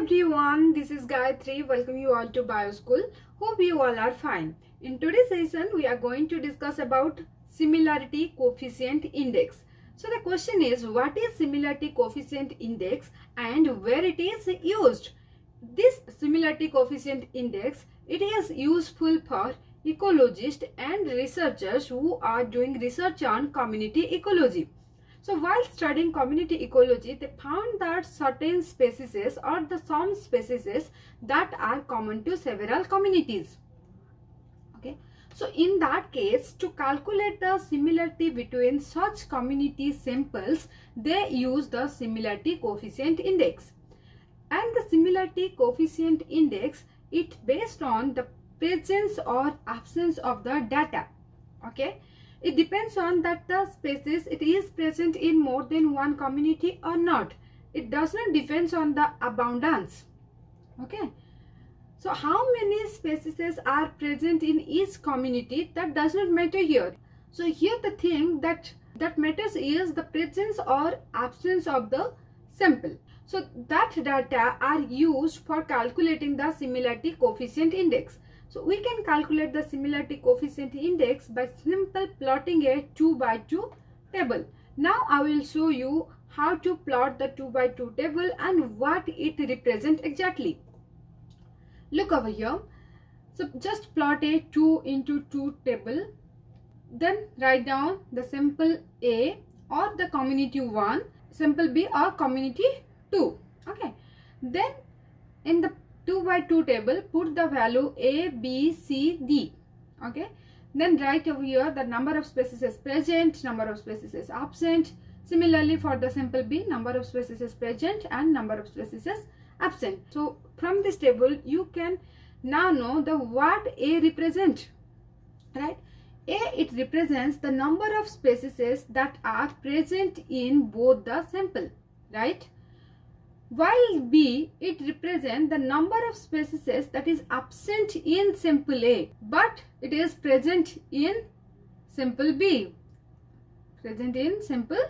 Everyone, this is Gayatri. Welcome you all to Bioskul. Hope you all are fine. In today's session, we are going to discuss about similarity coefficient index. So the question is, what is similarity coefficient index and where it is used? This similarity coefficient index, it is useful for ecologists and researchers who are doing research on community ecology. So while studying community ecology, they found that certain species or the some species that are common to several communities. Okay. So in that case, to calculate the similarity between such community samples, they use the similarity coefficient index. And the similarity coefficient index, it based on the presence or absence of the data. Okay it depends on that the species it is present in more than one community or not. It does not depends on the abundance. Okay. So how many species are present in each community that does not matter here. So here the thing that that matters is the presence or absence of the sample. So that data are used for calculating the similarity coefficient index. So we can calculate the similarity coefficient index by simple plotting a 2 by 2 table. Now I will show you how to plot the 2 by 2 table and what it represents exactly. Look over here. So just plot a 2 into 2 table. Then write down the sample A or the community 1, sample B or community 2. Okay. Then in the 2 by 2 table put the value a b c d. Okay? Then write over here the number of species is present number of species is absent. Similarly for the sample b number of species is present and number of species absent. So from this table you can now know the what a represent right? A it represents the number of species that are present in both the sample right while B, it represents the number of species that is absent in sample A, but it is present in sample B. Present in sample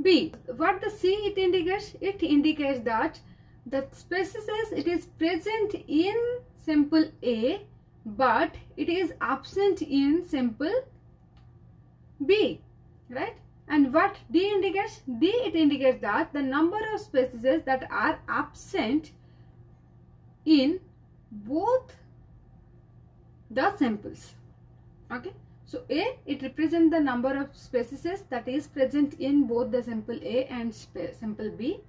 B. What the C it indicates? It indicates that the species it is present in sample A, but it is absent in sample B, right? And what D indicates? D it indicates that the number of species that are absent in both the samples. Okay. So A it represents the number of species that is present in both the sample A and sample B.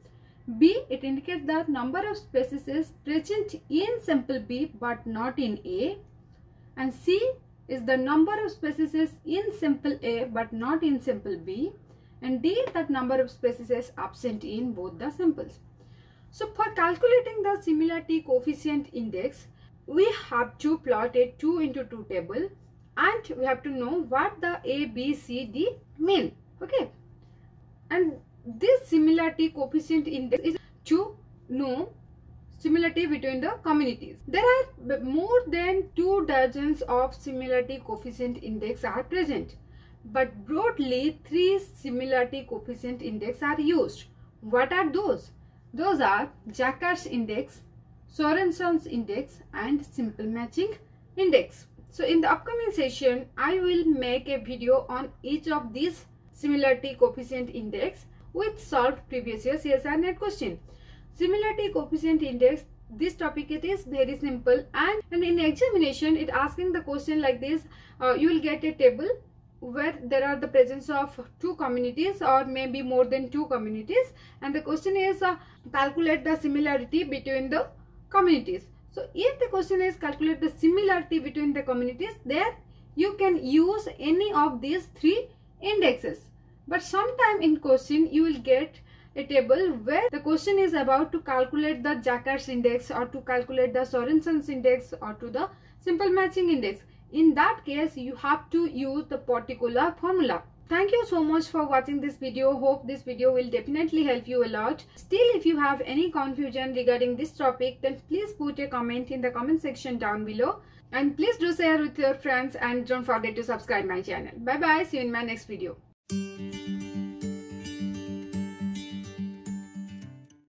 B it indicates the number of species present in sample B but not in A. And C is the number of species in sample A but not in sample B and D that number of species absent in both the samples. So for calculating the similarity coefficient index, we have to plot a 2 into 2 table and we have to know what the A, B, C, D mean. Okay. And this similarity coefficient index is to know similarity between the communities. There are more than two dozens of similarity coefficient index are present. But broadly, three similarity coefficient index are used. What are those? Those are Jaccard's index, Sorensen's index and simple matching index. So in the upcoming session, I will make a video on each of these similarity coefficient index with solved previous year CSIR net question. Similarity coefficient index, this topic it is very simple and, and in examination it asking the question like this, uh, you will get a table where there are the presence of two communities or maybe more than two communities and the question is uh, calculate the similarity between the communities. So if the question is calculate the similarity between the communities there you can use any of these three indexes. But sometime in question you will get a table where the question is about to calculate the Jaccard's index or to calculate the Sorensen's index or to the simple matching index. In that case, you have to use the particular formula. Thank you so much for watching this video. Hope this video will definitely help you a lot. Still, if you have any confusion regarding this topic, then please put a comment in the comment section down below. And please do share with your friends and don't forget to subscribe my channel. Bye bye. See you in my next video.